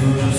tudo